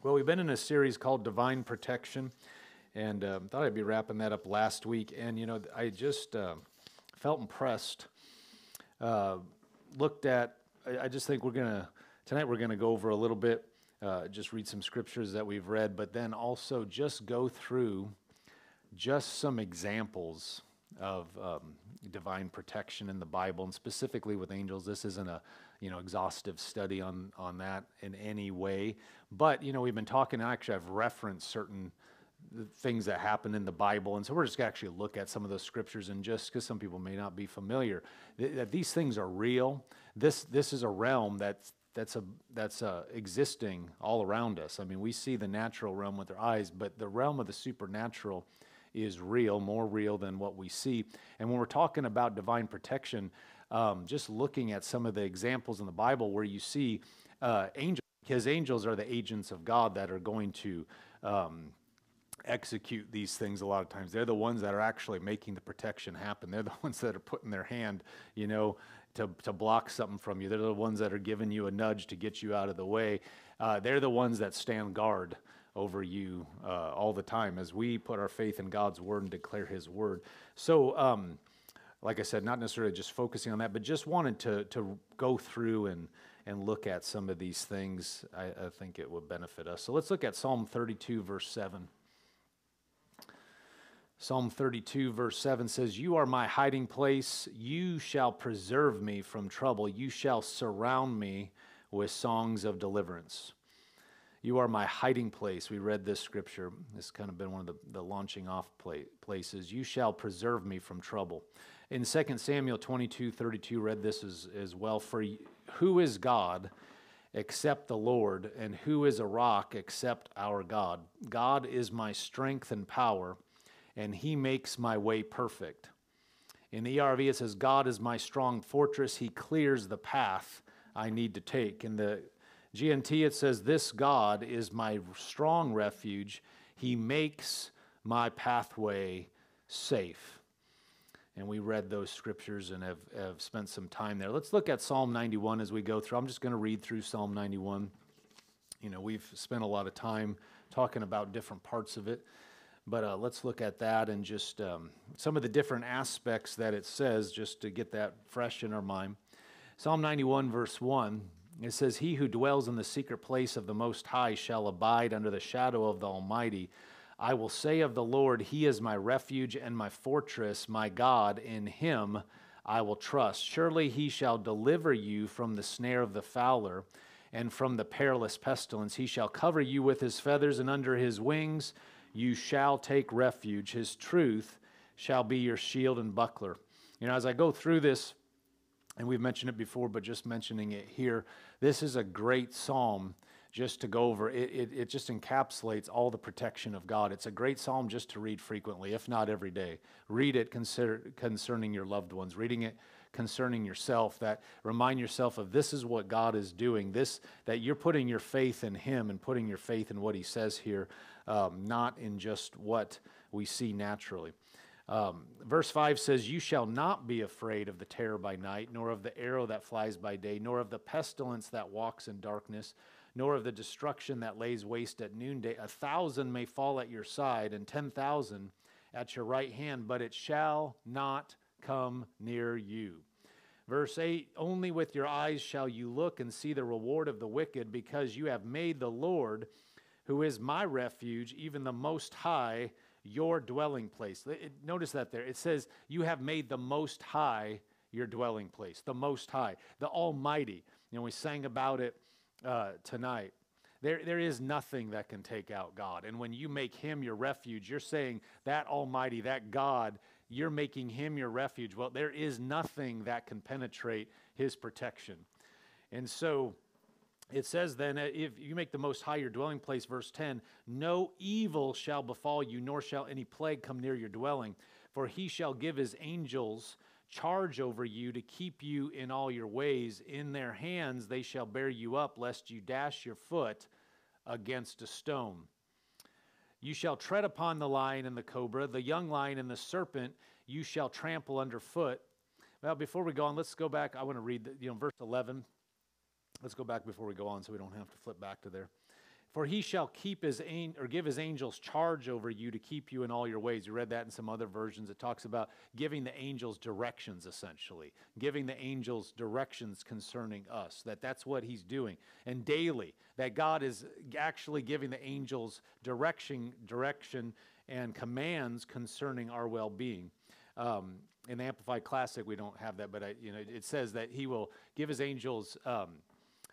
Well, we've been in a series called Divine Protection, and um, thought I'd be wrapping that up last week. And you know, I just uh, felt impressed. Uh, looked at, I, I, just think we're gonna tonight we're gonna go over a little bit, uh, just read some scriptures that we've read, but then also just go through just some examples of um, divine protection in the Bible, and specifically with angels. This isn't a you know exhaustive study on on that in any way, but you know we've been talking. Actually, I've referenced certain things that happen in the Bible, and so we're just going to actually look at some of those scriptures, and just because some people may not be familiar, that these things are real. This this is a realm that's that's a that's a existing all around us. I mean, we see the natural realm with our eyes, but the realm of the supernatural is real, more real than what we see. And when we're talking about divine protection, um, just looking at some of the examples in the Bible where you see uh, angels, because angels are the agents of God that are going to um, execute these things a lot of times. They're the ones that are actually making the protection happen. They're the ones that are putting their hand, you know, to, to block something from you. They're the ones that are giving you a nudge to get you out of the way. Uh, they're the ones that stand guard over you uh, all the time as we put our faith in God's word and declare His word. So, um, like I said, not necessarily just focusing on that, but just wanted to to go through and and look at some of these things. I, I think it would benefit us. So let's look at Psalm 32, verse seven. Psalm 32, verse 7 says, You are my hiding place. You shall preserve me from trouble. You shall surround me with songs of deliverance. You are my hiding place. We read this scripture. This kind of been one of the, the launching off places. You shall preserve me from trouble. In 2 Samuel 22 32, read this as, as well. For who is God except the Lord, and who is a rock except our God? God is my strength and power, and he makes my way perfect. In the ERV, it says, God is my strong fortress. He clears the path I need to take. In the GNT, it says, This God is my strong refuge. He makes my pathway safe. And we read those scriptures and have, have spent some time there. Let's look at Psalm 91 as we go through. I'm just going to read through Psalm 91. You know, we've spent a lot of time talking about different parts of it. But uh, let's look at that and just um, some of the different aspects that it says, just to get that fresh in our mind. Psalm 91, verse 1 it says, He who dwells in the secret place of the Most High shall abide under the shadow of the Almighty. I will say of the Lord, He is my refuge and my fortress, my God, in Him I will trust. Surely He shall deliver you from the snare of the fowler and from the perilous pestilence. He shall cover you with His feathers, and under His wings you shall take refuge. His truth shall be your shield and buckler. You know, as I go through this, and we've mentioned it before, but just mentioning it here, this is a great psalm just to go over. It, it, it, just encapsulates all the protection of God. It's a great psalm just to read frequently, if not every day. Read it consider, concerning your loved ones, reading it concerning yourself, that remind yourself of this is what God is doing, this that you're putting your faith in Him and putting your faith in what He says here, um, not in just what we see naturally. Um, verse 5 says, You shall not be afraid of the terror by night, nor of the arrow that flies by day, nor of the pestilence that walks in darkness, nor of the destruction that lays waste at noonday. A thousand may fall at your side, and ten thousand at your right hand, but it shall not come near you. Verse 8 Only with your eyes shall you look and see the reward of the wicked, because you have made the Lord, who is my refuge, even the Most High, your dwelling place. Notice that there. It says, You have made the Most High your dwelling place, the Most High, the Almighty. You know, we sang about it uh, tonight. There, there is nothing that can take out God. And when you make Him your refuge, you're saying that Almighty, that God, you're making Him your refuge. Well, there is nothing that can penetrate His protection. And so, it says then, uh, if you make the most high your dwelling place, verse 10, no evil shall befall you, nor shall any plague come near your dwelling. For he shall give his angels charge over you to keep you in all your ways. In their hands they shall bear you up, lest you dash your foot against a stone. You shall tread upon the lion and the cobra, the young lion and the serpent you shall trample underfoot. Well, before we go on, let's go back. I want to read, the, you know, verse 11. Let's go back before we go on so we don't have to flip back to there. For he shall keep his an- or give his angels charge over you to keep you in all your ways. You read that in some other versions. It talks about giving the angels directions, essentially, giving the angels directions concerning us. That that's what he's doing, and daily that God is actually giving the angels direction, direction and commands concerning our well-being. Um, in the Amplified Classic, we don't have that, but I, you know, it says that he will give his angels um,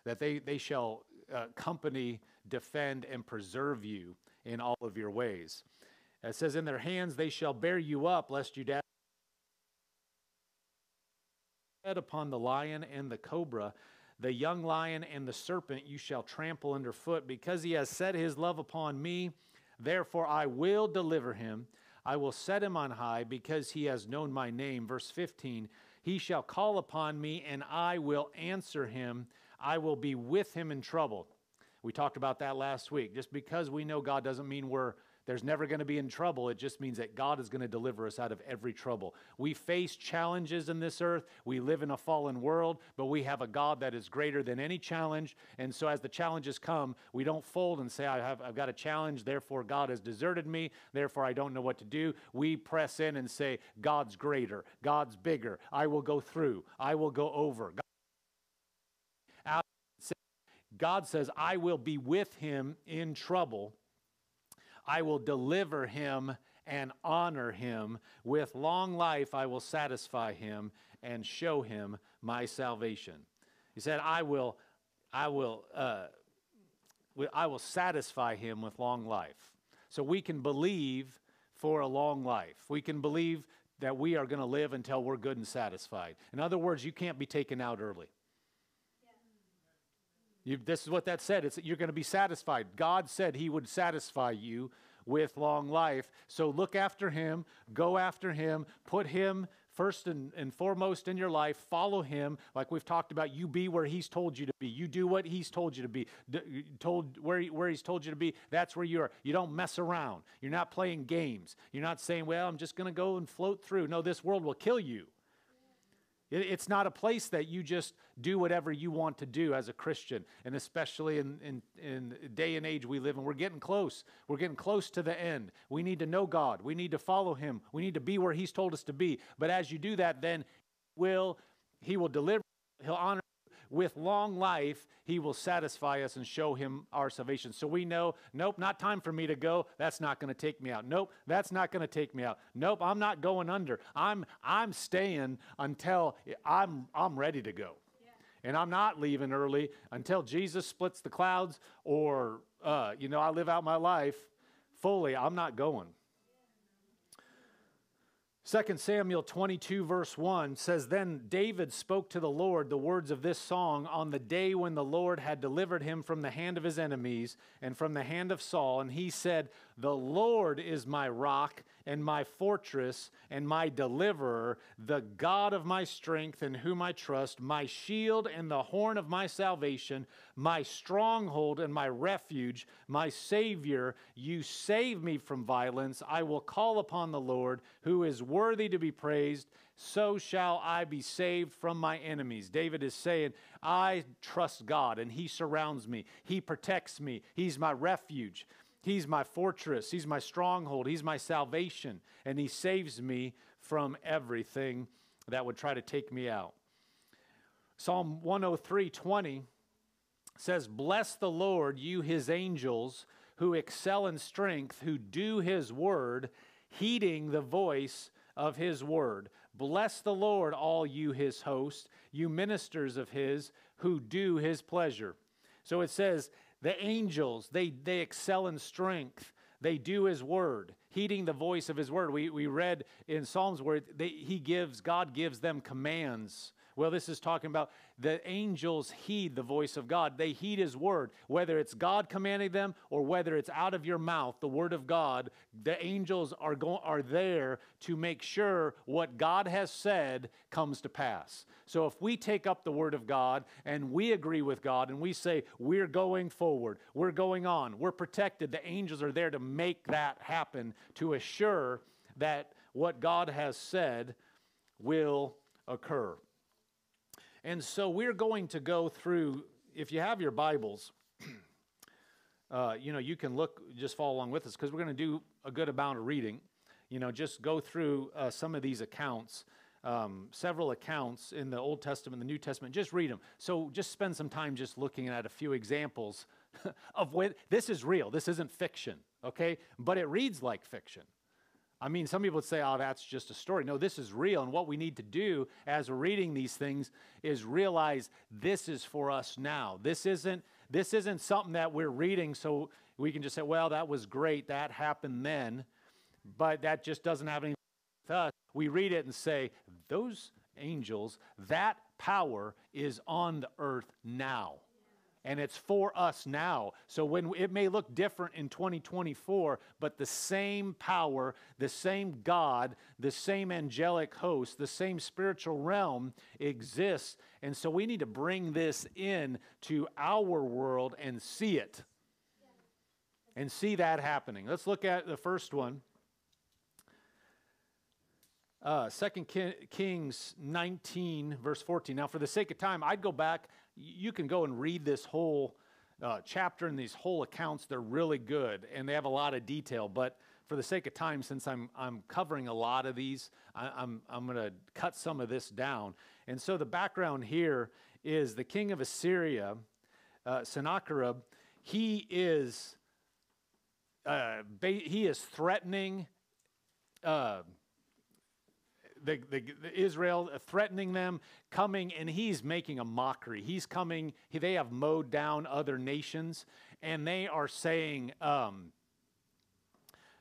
that they they shall uh, company defend and preserve you in all of your ways. It says, In their hands they shall bear you up, lest you dash upon the lion and the cobra. The young lion and the serpent you shall trample underfoot, because he has set his love upon me. Therefore I will deliver him. I will set him on high, because he has known my name. Verse 15 He shall call upon me, and I will answer him. I will be with him in trouble. We talked about that last week. Just because we know God doesn't mean we're there's never going to be in trouble. It just means that God is going to deliver us out of every trouble. We face challenges in this earth. We live in a fallen world, but we have a God that is greater than any challenge. And so as the challenges come, we don't fold and say, I have, I've got a challenge, therefore God has deserted me, therefore I don't know what to do. We press in and say, God's greater, God's bigger. I will go through, I will go over. God says, I will be with him in trouble. I will deliver him and honor him. With long life, I will satisfy him and show him my salvation. He said, I will, I will, uh, I will satisfy him with long life. So we can believe for a long life. We can believe that we are going to live until we're good and satisfied. In other words, you can't be taken out early. You, this is what that said. It's you're going to be satisfied. God said He would satisfy you with long life. So look after Him, go after Him, put Him first and, and foremost in your life. Follow Him, like we've talked about. You be where He's told you to be. You do what He's told you to be. D- told where where He's told you to be. That's where you are. You don't mess around. You're not playing games. You're not saying, "Well, I'm just going to go and float through." No, this world will kill you. It's not a place that you just do whatever you want to do as a Christian, and especially in, in, in day and age we live in. We're getting close. We're getting close to the end. We need to know God. We need to follow Him. We need to be where He's told us to be. But as you do that, then will He will deliver. He'll honor with long life, he will satisfy us and show him our salvation. So we know, nope, not time for me to go. That's not going to take me out. Nope, that's not going to take me out. Nope, I'm not going under. I'm I'm staying until I'm I'm ready to go. And I'm not leaving early until Jesus splits the clouds or uh, you know, I live out my life fully. I'm not going. 2 Samuel 22, verse 1 says, Then David spoke to the Lord the words of this song on the day when the Lord had delivered him from the hand of his enemies and from the hand of Saul. And he said, The Lord is my rock and my fortress and my deliverer, the God of my strength in whom I trust, my shield and the horn of my salvation, my stronghold and my refuge, my Savior. You save me from violence. I will call upon the Lord, who is worthy to be praised. So shall I be saved from my enemies. David is saying, I trust God, and He surrounds me, He protects me, He's my refuge. He's my fortress. He's my stronghold. He's my salvation. And He saves me from everything that would try to take me out. Psalm 103 20 says, Bless the Lord, you His angels who excel in strength, who do His word, heeding the voice of His word. Bless the Lord, all you His hosts, you ministers of His who do His pleasure. So it says, the angels, they, they excel in strength. They do his word, heeding the voice of his word. We, we read in Psalms where they, he gives, God gives them commands. Well, this is talking about the angels heed the voice of God. They heed his word, whether it's God commanding them or whether it's out of your mouth, the word of God. The angels are, are there to make sure what God has said comes to pass. So if we take up the word of God and we agree with God and we say, we're going forward, we're going on, we're protected, the angels are there to make that happen, to assure that what God has said will occur. And so we're going to go through, if you have your Bibles, uh, you know, you can look, just follow along with us because we're going to do a good amount of reading. You know, just go through uh, some of these accounts, um, several accounts in the Old Testament, the New Testament. Just read them. So just spend some time just looking at a few examples of when this is real. This isn't fiction, okay? But it reads like fiction. I mean, some people would say, oh, that's just a story. No, this is real. And what we need to do as we're reading these things is realize this is for us now. This isn't, this isn't something that we're reading so we can just say, well, that was great. That happened then. But that just doesn't have anything with us. We read it and say, those angels, that power is on the earth now and it's for us now. So when it may look different in 2024, but the same power, the same God, the same angelic host, the same spiritual realm exists. And so we need to bring this in to our world and see it. And see that happening. Let's look at the first one. Uh, 2 Kings 19, verse 14. Now, for the sake of time, I'd go back you can go and read this whole uh, chapter and these whole accounts. They're really good and they have a lot of detail. But for the sake of time, since I'm, I'm covering a lot of these, I, I'm, I'm going to cut some of this down. And so the background here is the king of Assyria, uh, Sennacherib, he is, uh, he is threatening uh, the, the, the, Israel threatening them, coming, and he's making a mockery. He's coming, he, they have mowed down other nations, and they are saying, um,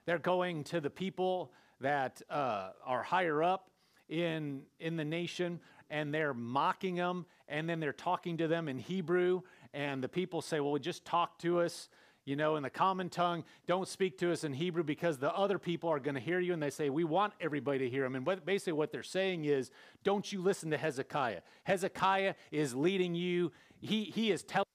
they're going to the people that uh, are higher up in, in the nation, and they're mocking them, and then they're talking to them in Hebrew, and the people say, Well, just talk to us you know, in the common tongue. Don't speak to us in Hebrew because the other people are going to hear you and they say, We want everybody to hear them. And basically, what they're saying is, Don't you listen to Hezekiah. Hezekiah is leading you, he, he is telling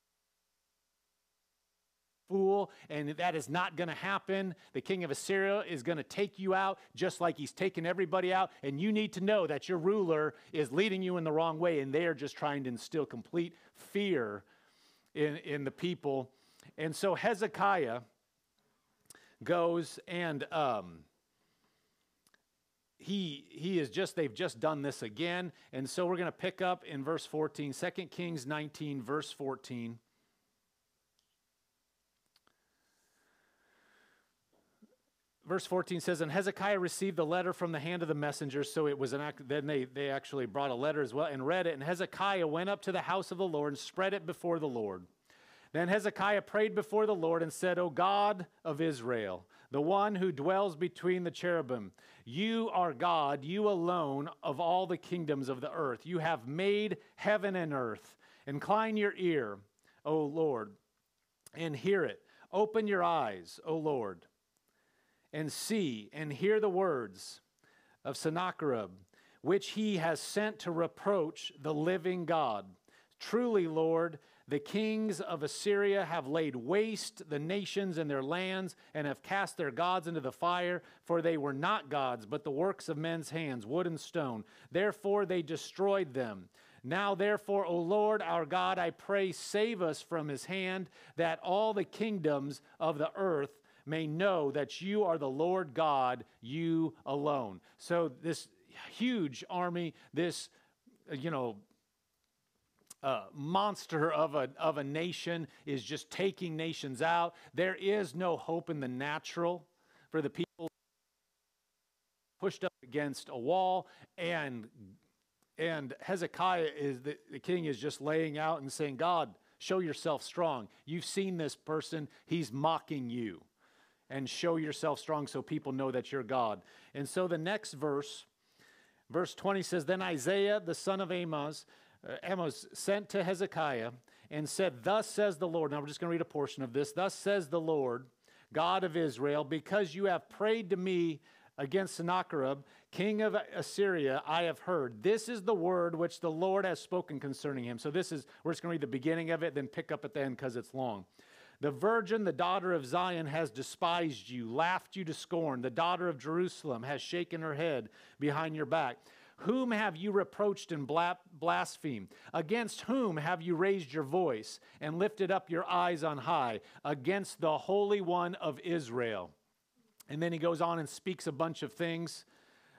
fool, and that is not going to happen. The king of Assyria is going to take you out just like he's taken everybody out. And you need to know that your ruler is leading you in the wrong way, and they are just trying to instill complete fear in, in the people. And so Hezekiah goes and um, he he is just they've just done this again. And so we're going to pick up in verse 14 2 kings 19 verse 14 verse 14 says and hezekiah received a letter from the hand of the messenger. So it was an act then they, they actually brought a letter as well and read it. And hezekiah went up to the house of the lord and spread it before the lord then Hezekiah prayed before the Lord and said, O God of Israel, the one who dwells between the cherubim, you are God, you alone of all the kingdoms of the earth. You have made heaven and earth. Incline your ear, O Lord, and hear it. Open your eyes, O Lord, and see and hear the words of Sennacherib, which he has sent to reproach the living God. Truly, Lord, the kings of Assyria have laid waste the nations and their lands and have cast their gods into the fire, for they were not gods, but the works of men's hands, wood and stone. Therefore they destroyed them. Now, therefore, O Lord our God, I pray, save us from his hand, that all the kingdoms of the earth may know that you are the Lord God, you alone. So, this huge army, this, you know, uh, monster of a, of a nation is just taking nations out. There is no hope in the natural for the people pushed up against a wall and and Hezekiah is the, the king is just laying out and saying, God, show yourself strong. You've seen this person, he's mocking you. And show yourself strong so people know that you're God. And so the next verse, verse 20 says, Then Isaiah, the son of Amos, Uh, Amos sent to Hezekiah and said, Thus says the Lord. Now we're just going to read a portion of this. Thus says the Lord, God of Israel, because you have prayed to me against Sennacherib, king of Assyria, I have heard. This is the word which the Lord has spoken concerning him. So this is, we're just going to read the beginning of it, then pick up at the end because it's long. The virgin, the daughter of Zion, has despised you, laughed you to scorn. The daughter of Jerusalem has shaken her head behind your back. Whom have you reproached and blasphemed? Against whom have you raised your voice and lifted up your eyes on high? Against the Holy One of Israel. And then he goes on and speaks a bunch of things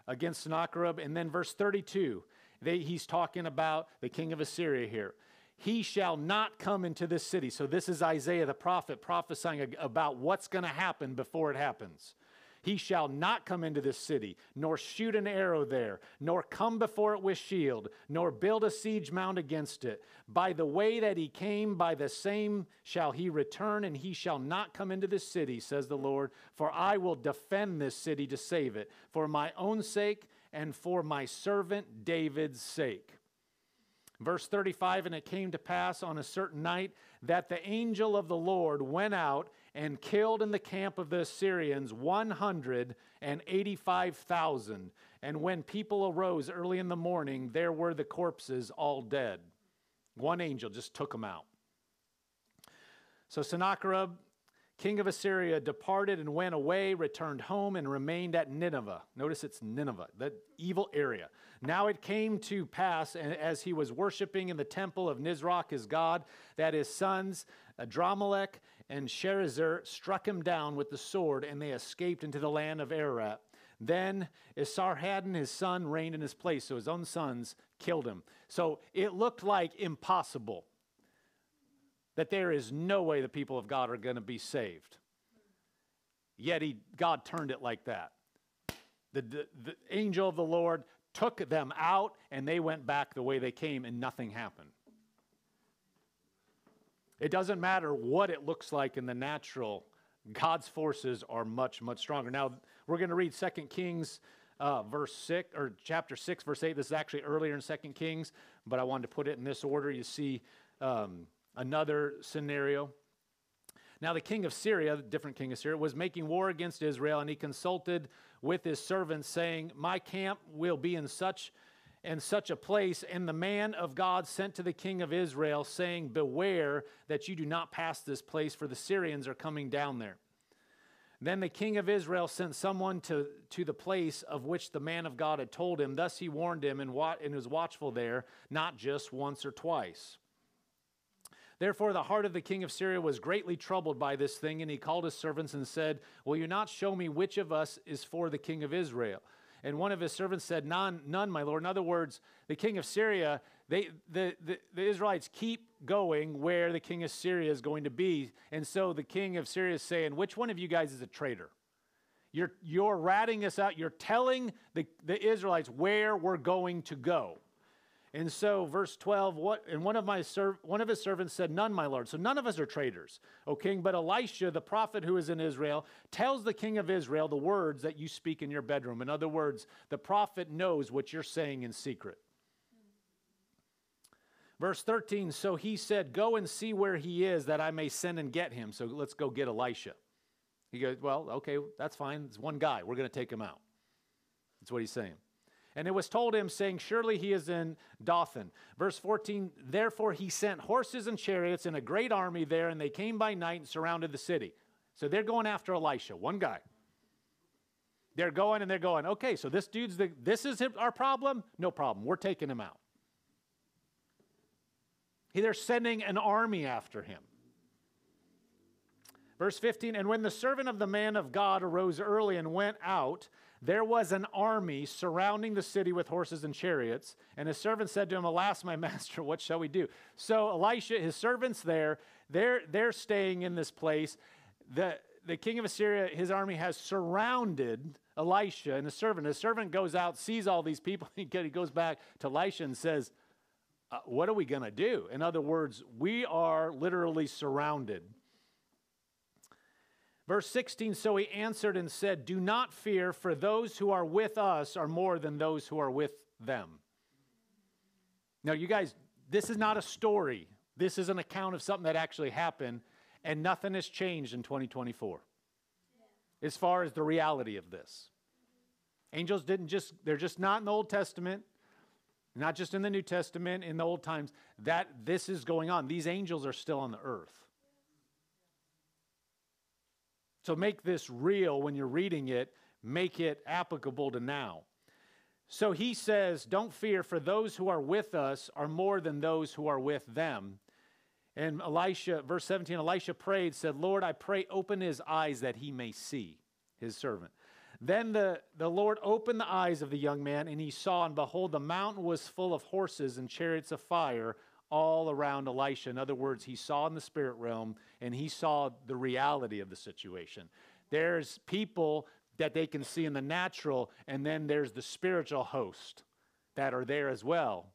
against Sennacherib. And then verse 32, they, he's talking about the king of Assyria here. He shall not come into this city. So this is Isaiah the prophet prophesying about what's going to happen before it happens. He shall not come into this city, nor shoot an arrow there, nor come before it with shield, nor build a siege mound against it. By the way that he came, by the same shall he return, and he shall not come into this city, says the Lord. For I will defend this city to save it, for my own sake and for my servant David's sake. Verse 35 And it came to pass on a certain night that the angel of the Lord went out and killed in the camp of the Assyrians 185,000. And when people arose early in the morning, there were the corpses all dead. One angel just took them out. So Sennacherib king of Assyria, departed and went away, returned home, and remained at Nineveh. Notice it's Nineveh, that evil area. Now it came to pass, as he was worshiping in the temple of Nisroch, his god, that his sons, Adrammelech and Sharezer struck him down with the sword, and they escaped into the land of Ararat. Then Esarhaddon, his son, reigned in his place. So his own sons killed him. So it looked like impossible that there is no way the people of God are going to be saved. Yet he, God turned it like that. The, the, the angel of the Lord took them out and they went back the way they came and nothing happened. It doesn't matter what it looks like in the natural, God's forces are much, much stronger. Now, we're going to read 2 Kings uh, verse 6 or chapter 6 verse 8 this is actually earlier in 2 kings but i wanted to put it in this order you see um, Another scenario. Now, the king of Syria, the different king of Syria, was making war against Israel, and he consulted with his servants, saying, My camp will be in such and such a place. And the man of God sent to the king of Israel, saying, Beware that you do not pass this place, for the Syrians are coming down there. Then the king of Israel sent someone to, to the place of which the man of God had told him. Thus he warned him and, wa- and was watchful there, not just once or twice. Therefore, the heart of the king of Syria was greatly troubled by this thing, and he called his servants and said, Will you not show me which of us is for the king of Israel? And one of his servants said, None, none, my lord. In other words, the king of Syria, they, the, the, the Israelites keep going where the king of Syria is going to be. And so the king of Syria is saying, Which one of you guys is a traitor? You're, you're ratting us out. You're telling the, the Israelites where we're going to go. And so, verse 12, what, and one of, my serv, one of his servants said, None, my lord. So, none of us are traitors, O king. But Elisha, the prophet who is in Israel, tells the king of Israel the words that you speak in your bedroom. In other words, the prophet knows what you're saying in secret. Verse 13, so he said, Go and see where he is, that I may send and get him. So, let's go get Elisha. He goes, Well, okay, that's fine. It's one guy. We're going to take him out. That's what he's saying. And it was told him, saying, Surely he is in Dothan. Verse 14, therefore he sent horses and chariots and a great army there, and they came by night and surrounded the city. So they're going after Elisha, one guy. They're going and they're going, okay, so this dude's the, this is our problem? No problem. We're taking him out. They're sending an army after him. Verse 15, and when the servant of the man of God arose early and went out, there was an army surrounding the city with horses and chariots. And his servant said to him, Alas, my master, what shall we do? So Elisha, his servants there, they're, they're staying in this place. The, the king of Assyria, his army has surrounded Elisha and the servant. The servant goes out, sees all these people, he goes back to Elisha and says, uh, What are we going to do? In other words, we are literally surrounded. Verse 16 So he answered and said, Do not fear, for those who are with us are more than those who are with them. Now, you guys, this is not a story. This is an account of something that actually happened, and nothing has changed in 2024 as far as the reality of this. Angels didn't just, they're just not in the Old Testament, not just in the New Testament, in the old times. That this is going on. These angels are still on the earth. So make this real when you're reading it, make it applicable to now. So he says, Don't fear, for those who are with us are more than those who are with them. And Elisha, verse 17, Elisha prayed, said, Lord, I pray, open his eyes that he may see, his servant. Then the, the Lord opened the eyes of the young man, and he saw, and behold, the mountain was full of horses and chariots of fire all around Elisha. In other words, he saw in the spirit realm, and he saw the reality of the situation. There's people that they can see in the natural, and then there's the spiritual host that are there as well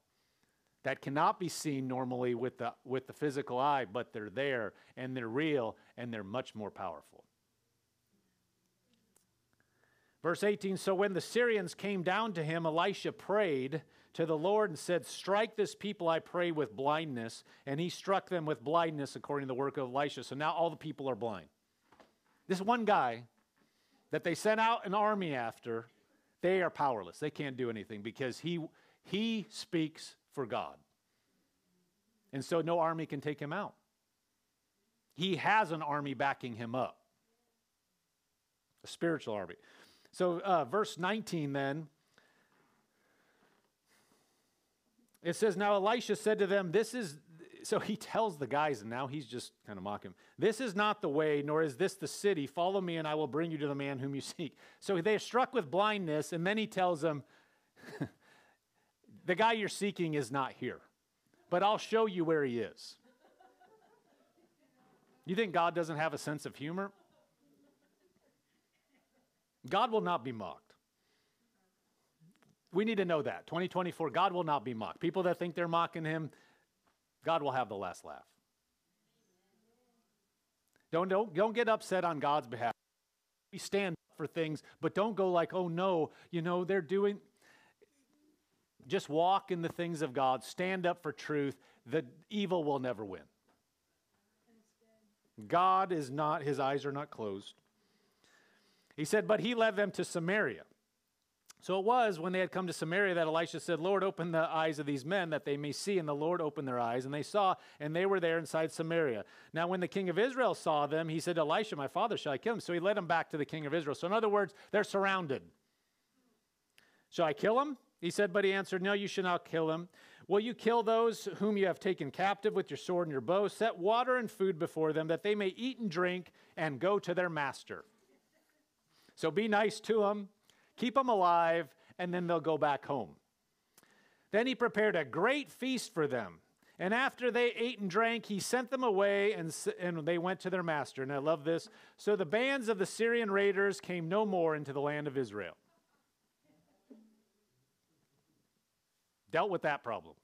that cannot be seen normally with the, with the physical eye, but they're there and they're real and they're much more powerful. Verse 18 So when the Syrians came down to him, Elisha prayed to the Lord and said, Strike this people, I pray, with blindness. And he struck them with blindness according to the work of Elisha. So now all the people are blind. This one guy that they sent out an army after, they are powerless. They can't do anything because he, he speaks for God. And so no army can take him out. He has an army backing him up, a spiritual army. So, uh, verse 19 then, it says, Now Elisha said to them, This is, so he tells the guys, and now he's just kind of mocking, This is not the way, nor is this the city. Follow me, and I will bring you to the man whom you seek. So they are struck with blindness, and then he tells them, the guy you're seeking is not here, but I'll show you where he is. You think God doesn't have a sense of humor? God will not be mocked. We need to know that. 2024, God will not be mocked. People that think they're mocking him, God will have the last laugh. Don't, don't, don't get upset on God's behalf. We stand up for things, but don't go like, oh no, you know, they're doing, just walk in the things of God, stand up for truth, the evil will never win. God is not, his eyes are not closed. He said, but he led them to Samaria. So it was when they had come to Samaria that Elisha said, Lord, open the eyes of these men that they may see. And the Lord opened their eyes, and they saw, and they were there inside Samaria. Now, when the king of Israel saw them, he said, Elisha, my father, shall I kill him? So he led them back to the king of Israel. So, in other words, they're surrounded. Shall I kill him? He said, But he answered, No, you should not kill him. Will you kill those whom you have taken captive with your sword and your bow? Set water and food before them, that they may eat and drink and go to their master. So be nice to them, keep them alive, and then they'll go back home. Then he prepared a great feast for them. And after they ate and drank, he sent them away, and, and they went to their master. And I love this. So the bands of the Syrian raiders came no more into the land of Israel. dealt with that problem.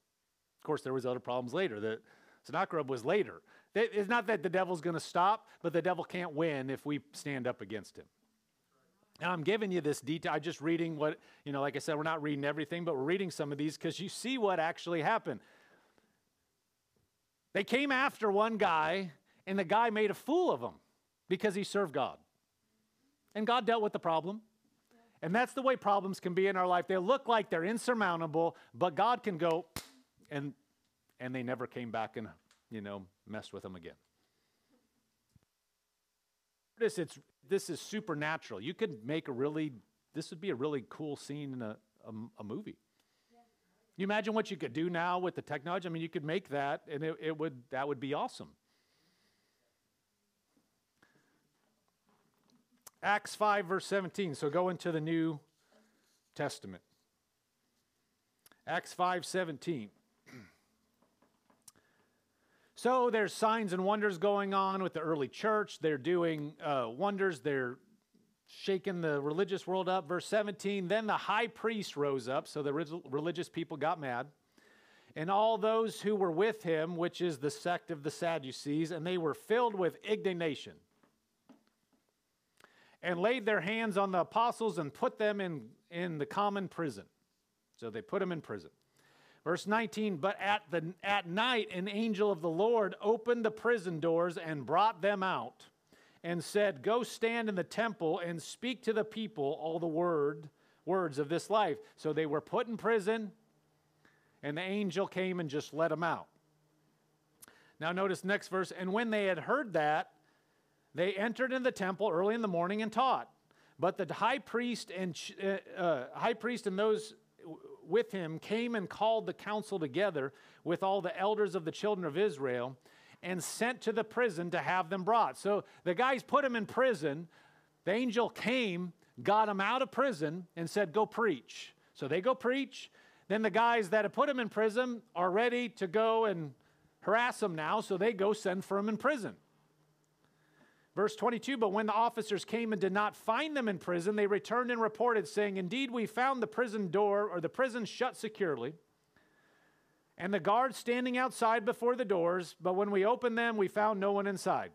Of course, there was other problems later. The Sennacherib was later. It's not that the devil's going to stop, but the devil can't win if we stand up against him. Now, I'm giving you this detail. I'm just reading what, you know, like I said, we're not reading everything, but we're reading some of these because you see what actually happened. They came after one guy, and the guy made a fool of him because he served God. And God dealt with the problem. And that's the way problems can be in our life. They look like they're insurmountable, but God can go and and they never came back and, you know, messed with them again. Notice it's this is supernatural. You could make a really this would be a really cool scene in a, a, a movie. You imagine what you could do now with the technology? I mean, you could make that and it, it would that would be awesome. Acts 5, verse 17. So go into the New Testament. Acts 5, 17. So there's signs and wonders going on with the early church. They're doing uh, wonders. They're shaking the religious world up. Verse 17 Then the high priest rose up, so the religious people got mad, and all those who were with him, which is the sect of the Sadducees, and they were filled with indignation and laid their hands on the apostles and put them in, in the common prison. So they put them in prison. Verse 19, but at, the, at night an angel of the Lord opened the prison doors and brought them out and said, Go stand in the temple and speak to the people all the word, words of this life. So they were put in prison, and the angel came and just let them out. Now, notice next verse. And when they had heard that, they entered in the temple early in the morning and taught. But the high priest and uh, uh, high priest and those with him came and called the council together with all the elders of the children of Israel and sent to the prison to have them brought. So the guys put him in prison. The angel came, got him out of prison, and said, Go preach. So they go preach. Then the guys that have put him in prison are ready to go and harass him now, so they go send for him in prison. Verse 22 But when the officers came and did not find them in prison, they returned and reported, saying, Indeed, we found the prison door or the prison shut securely, and the guards standing outside before the doors, but when we opened them, we found no one inside.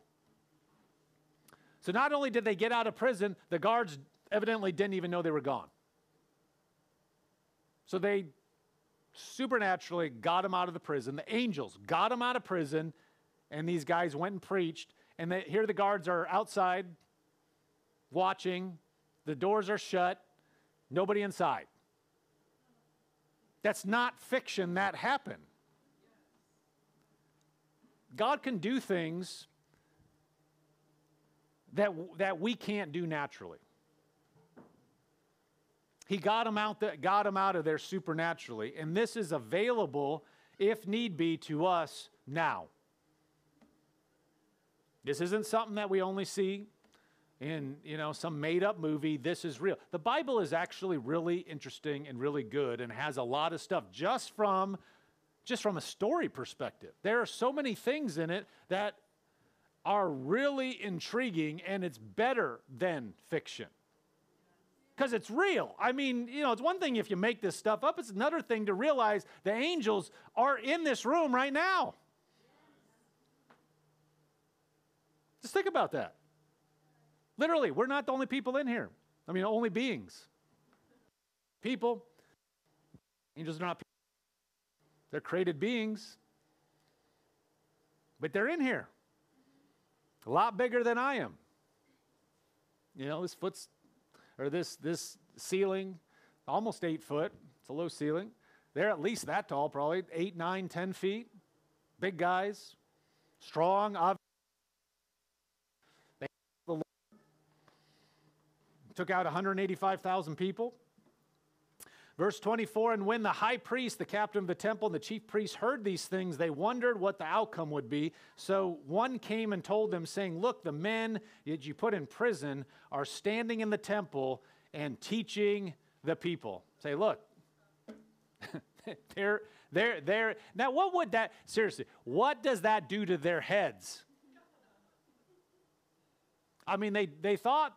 So not only did they get out of prison, the guards evidently didn't even know they were gone. So they supernaturally got them out of the prison. The angels got them out of prison, and these guys went and preached. And they, here the guards are outside watching. The doors are shut. Nobody inside. That's not fiction, that happened. God can do things that, that we can't do naturally. He got them out, the, got them out of there supernaturally, and this is available, if need be, to us now. This isn't something that we only see in you know some made up movie. This is real. The bible is actually really interesting and really good and has a lot of stuff just from just from a story perspective. There are so many things in it that are really intriguing and it's better than fiction. Because it's real. I mean, you know, it's one thing if you make this stuff up, it's another thing to realize the angels are in this room right now. Just think about that. Literally, we're not the only people in here. I mean, only beings. People. Angels are not people. They're created beings. But they're in here. A lot bigger than I am. You know, this foot's or this, this ceiling, almost eight foot. It's a low ceiling. They're at least that tall, probably eight, nine, ten feet. Big guys, strong. They took out 185,000 people. Verse 24, and when the high priest, the captain of the temple, and the chief priests heard these things, they wondered what the outcome would be. So one came and told them, saying, Look, the men that you put in prison are standing in the temple and teaching the people. Say, look, they're, they're, they're. Now, what would that, seriously, what does that do to their heads? I mean, they, they thought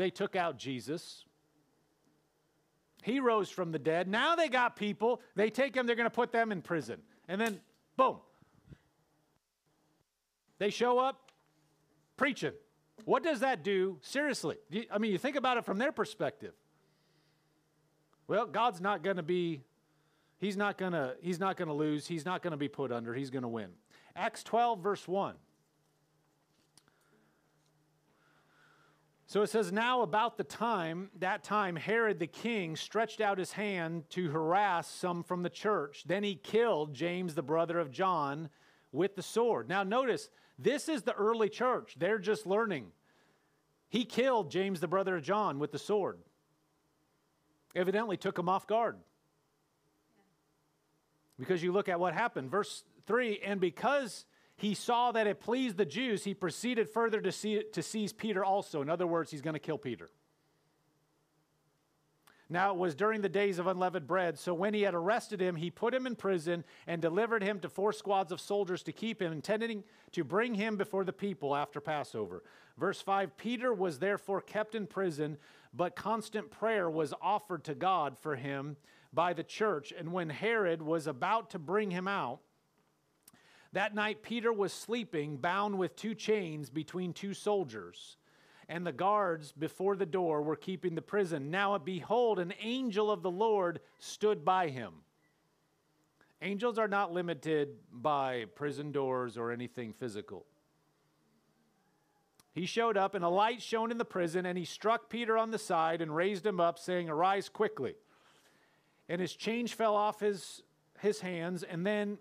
they took out Jesus. He rose from the dead. Now they got people. They take them, they're going to put them in prison. And then, boom. They show up preaching. What does that do? Seriously. I mean, you think about it from their perspective. Well, God's not going to be he's not going to he's not going to lose. He's not going to be put under. He's going to win. Acts 12 verse 1. So it says, Now about the time, that time, Herod the king stretched out his hand to harass some from the church. Then he killed James, the brother of John, with the sword. Now notice, this is the early church. They're just learning. He killed James, the brother of John, with the sword. Evidently took him off guard. Because you look at what happened. Verse 3 And because he saw that it pleased the Jews, he proceeded further to, see, to seize Peter also. In other words, he's going to kill Peter. Now it was during the days of unleavened bread. So when he had arrested him, he put him in prison and delivered him to four squads of soldiers to keep him, intending to bring him before the people after Passover. Verse 5 Peter was therefore kept in prison, but constant prayer was offered to God for him by the church. And when Herod was about to bring him out, that night, Peter was sleeping, bound with two chains between two soldiers, and the guards before the door were keeping the prison. Now, behold, an angel of the Lord stood by him. Angels are not limited by prison doors or anything physical. He showed up, and a light shone in the prison, and he struck Peter on the side and raised him up, saying, Arise quickly. And his chains fell off his, his hands, and then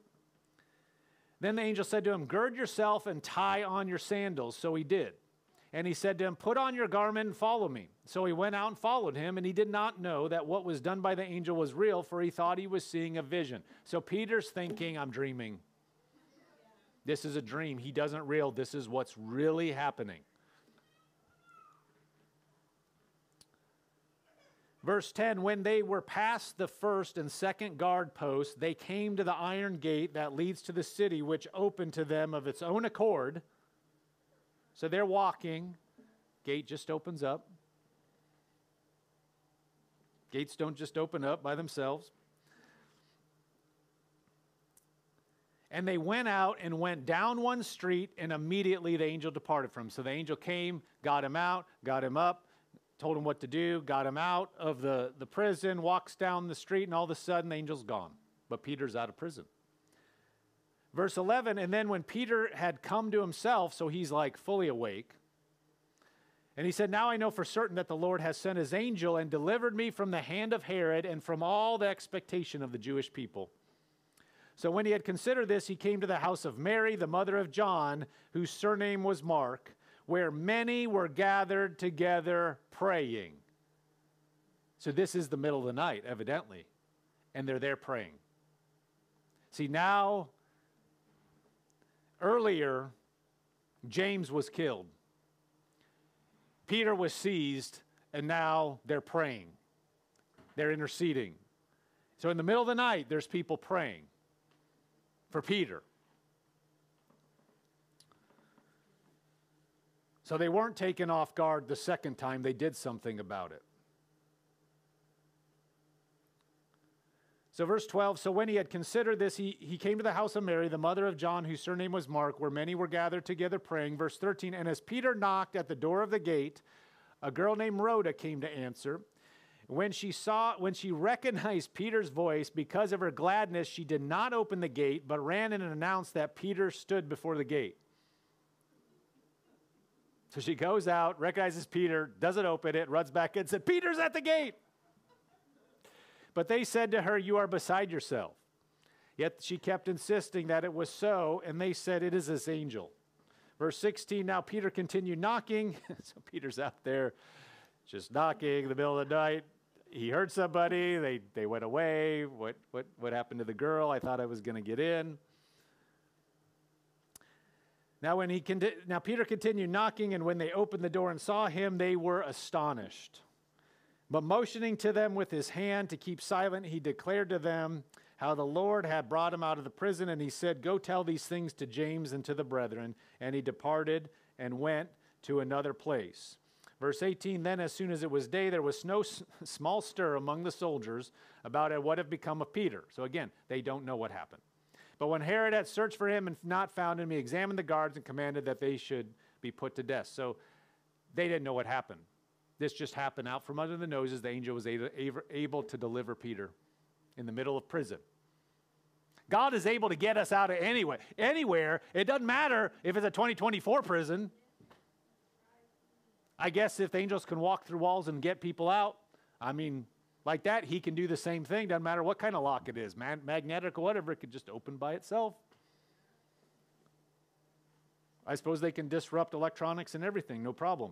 then the angel said to him, Gird yourself and tie on your sandals. So he did. And he said to him, Put on your garment and follow me. So he went out and followed him, and he did not know that what was done by the angel was real, for he thought he was seeing a vision. So Peter's thinking, I'm dreaming. This is a dream. He doesn't real. This is what's really happening. Verse 10 When they were past the first and second guard posts, they came to the iron gate that leads to the city, which opened to them of its own accord. So they're walking, gate just opens up. Gates don't just open up by themselves. And they went out and went down one street, and immediately the angel departed from him. So the angel came, got him out, got him up, told him what to do, got him out of the, the prison, walks down the street, and all of a sudden the angel's gone. But Peter's out of prison. Verse 11, and then when Peter had come to himself, so he's like fully awake, and he said, Now I know for certain that the Lord has sent his angel and delivered me from the hand of Herod and from all the expectation of the Jewish people. So when he had considered this, he came to the house of Mary, the mother of John, whose surname was Mark where many were gathered together praying. So this is the middle of the night, evidently, and they're there praying. See, now, earlier, James was killed, Peter was seized, and now they're praying. They're interceding. So in the middle of the night, there's people praying for Peter. So they weren't taken off guard the second time, they did something about it. So, verse 12 So when he had considered this, he, he came to the house of Mary, the mother of John, whose surname was Mark, where many were gathered together praying. Verse 13 And as Peter knocked at the door of the gate, a girl named Rhoda came to answer. When she saw, when she recognized Peter's voice, because of her gladness, she did not open the gate, but ran in and announced that Peter stood before the gate. So she goes out, recognizes Peter, doesn't open it, runs back in, said, Peter's at the gate. But they said to her, You are beside yourself. Yet she kept insisting that it was so, and they said, It is this angel. Verse 16 Now Peter continued knocking. so Peter's out there just knocking in the middle of the night. He heard somebody, they, they went away. What, what, what happened to the girl? I thought I was going to get in. Now, when he now Peter continued knocking, and when they opened the door and saw him, they were astonished. But motioning to them with his hand to keep silent, he declared to them how the Lord had brought him out of the prison, and he said, Go tell these things to James and to the brethren. And he departed and went to another place. Verse 18 Then, as soon as it was day, there was no small stir among the soldiers about what had become of Peter. So, again, they don't know what happened. But when Herod had searched for him and not found him, he examined the guards and commanded that they should be put to death. So they didn't know what happened. This just happened out from under the noses. The angel was able to deliver Peter in the middle of prison. God is able to get us out of anyway, anywhere. It doesn't matter if it's a 2024 prison. I guess if the angels can walk through walls and get people out, I mean, like that, he can do the same thing. Doesn't matter what kind of lock it is, man, magnetic or whatever, it could just open by itself. I suppose they can disrupt electronics and everything, no problem.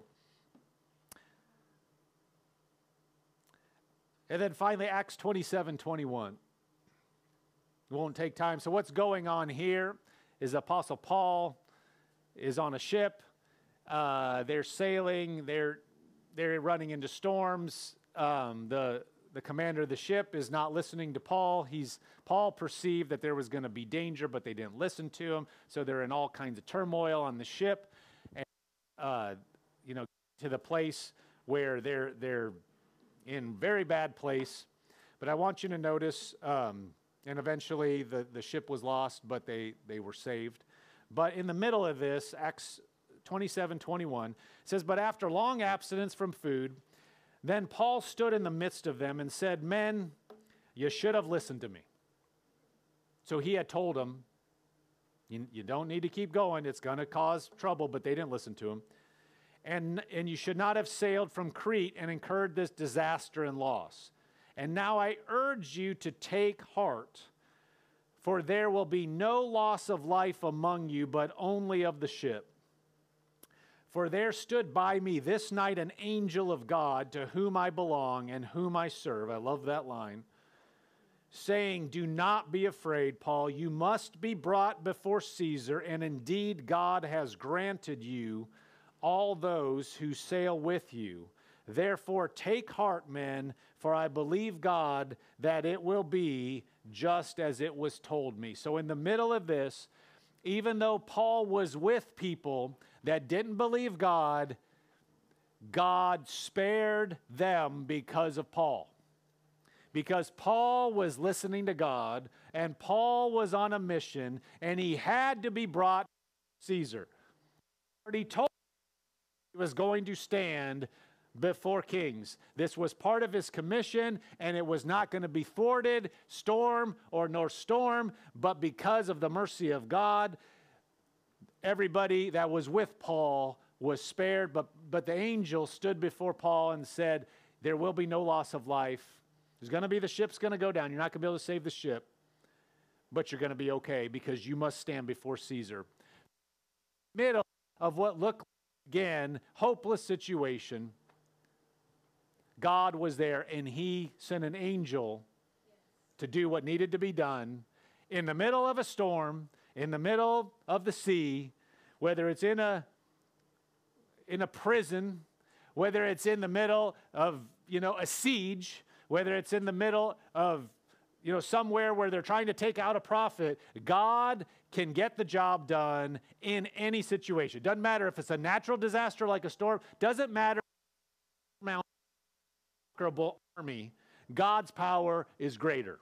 And then finally, Acts 27 21. It won't take time. So, what's going on here is Apostle Paul is on a ship. Uh, they're sailing, they're, they're running into storms. Um, the, the commander of the ship is not listening to Paul. He's Paul perceived that there was going to be danger, but they didn't listen to him. So they're in all kinds of turmoil on the ship, and uh, you know, to the place where they're they're in very bad place. But I want you to notice, um, and eventually the the ship was lost, but they they were saved. But in the middle of this, Acts 27, 21 says, But after long abstinence from food, then Paul stood in the midst of them and said, Men, you should have listened to me. So he had told them, You, you don't need to keep going, it's going to cause trouble, but they didn't listen to him. And, and you should not have sailed from Crete and incurred this disaster and loss. And now I urge you to take heart, for there will be no loss of life among you, but only of the ship. For there stood by me this night an angel of God to whom I belong and whom I serve. I love that line. Saying, Do not be afraid, Paul. You must be brought before Caesar, and indeed God has granted you all those who sail with you. Therefore, take heart, men, for I believe God that it will be just as it was told me. So, in the middle of this, even though Paul was with people that didn't believe God, God spared them because of Paul. Because Paul was listening to God and Paul was on a mission and he had to be brought to Caesar. He told he was going to stand before kings. This was part of his commission, and it was not going to be thwarted, storm or nor storm, but because of the mercy of God, everybody that was with Paul was spared. But, but the angel stood before Paul and said, There will be no loss of life. There's going to be the ship's going to go down. You're not going to be able to save the ship, but you're going to be okay because you must stand before Caesar. Middle of what looked again hopeless situation God was there and he sent an angel to do what needed to be done in the middle of a storm, in the middle of the sea, whether it's in a in a prison, whether it's in the middle of, you know, a siege, whether it's in the middle of you know somewhere where they're trying to take out a prophet, God can get the job done in any situation. Doesn't matter if it's a natural disaster like a storm, doesn't matter army, God's power is greater.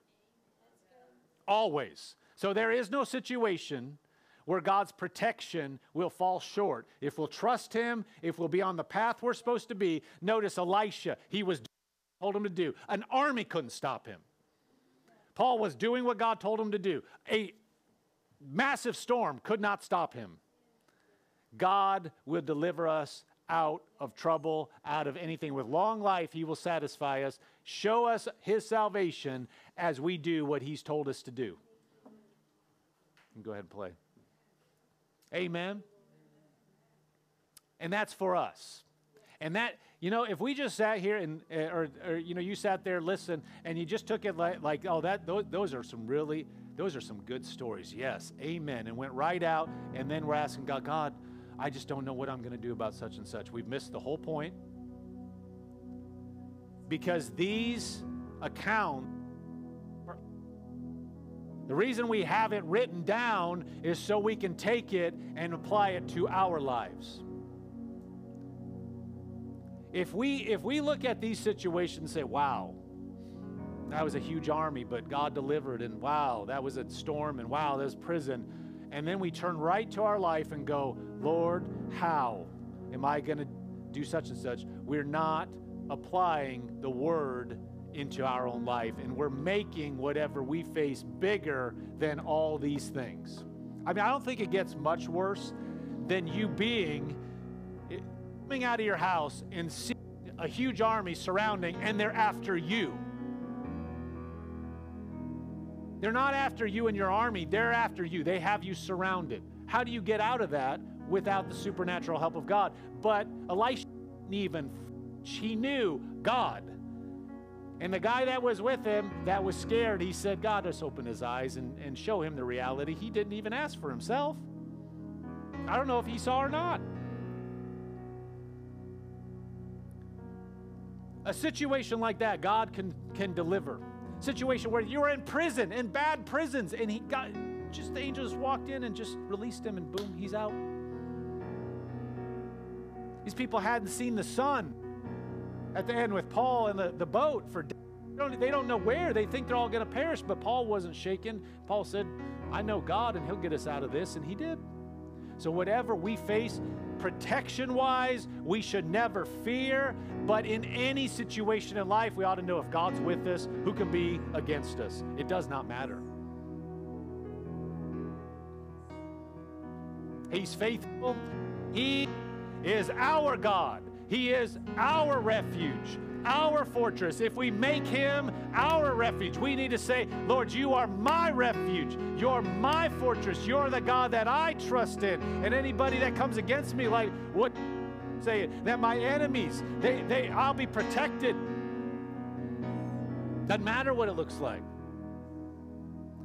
Always. So there is no situation where God's protection will fall short. If we'll trust Him, if we'll be on the path we're supposed to be. Notice Elisha, he was told him to do. An army couldn't stop him. Paul was doing what God told him to do. A massive storm could not stop him. God will deliver us out of trouble, out of anything. With long life, He will satisfy us, show us His salvation as we do what He's told us to do. Go ahead and play. Amen. And that's for us. And that, you know, if we just sat here and, eh, or, or you know, you sat there, listen, and you just took it like, like oh, that, those, those are some really, those are some good stories. Yes, amen. And went right out, and then we're asking God, God, I just don't know what I'm going to do about such and such. We've missed the whole point. Because these accounts, the reason we have it written down is so we can take it and apply it to our lives. If we if we look at these situations and say, "Wow, that was a huge army, but God delivered," and "Wow, that was a storm," and "Wow, was prison," and then we turn right to our life and go, Lord, how am I going to do such and such? We're not applying the word into our own life, and we're making whatever we face bigger than all these things. I mean, I don't think it gets much worse than you being eh, coming out of your house and seeing a huge army surrounding, and they're after you. They're not after you and your army, they're after you. They have you surrounded. How do you get out of that without the supernatural help of God? But Elisha even he knew God. And the guy that was with him that was scared, he said, God, just open his eyes and, and show him the reality. He didn't even ask for himself. I don't know if he saw or not. A situation like that, God can, can deliver situation where you were in prison, in bad prisons, and he got just the angels walked in and just released him, and boom, he's out. These people hadn't seen the sun at the end with Paul and the, the boat for they don't, they don't know where. They think they're all going to perish, but Paul wasn't shaken. Paul said, I know God, and he'll get us out of this, and he did. So, whatever we face, protection wise, we should never fear. But in any situation in life, we ought to know if God's with us, who can be against us? It does not matter. He's faithful. He is our God. He is our refuge our fortress, if we make him our refuge, we need to say, Lord, you are my refuge. You're my fortress. You're the God that I trust in. And anybody that comes against me, like, what Say it. That my enemies, they, they, I'll be protected. Doesn't matter what it looks like.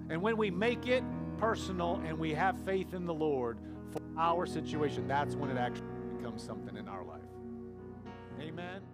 And when we make it personal and we have faith in the Lord for our situation, that's when it actually becomes something in our life. Amen.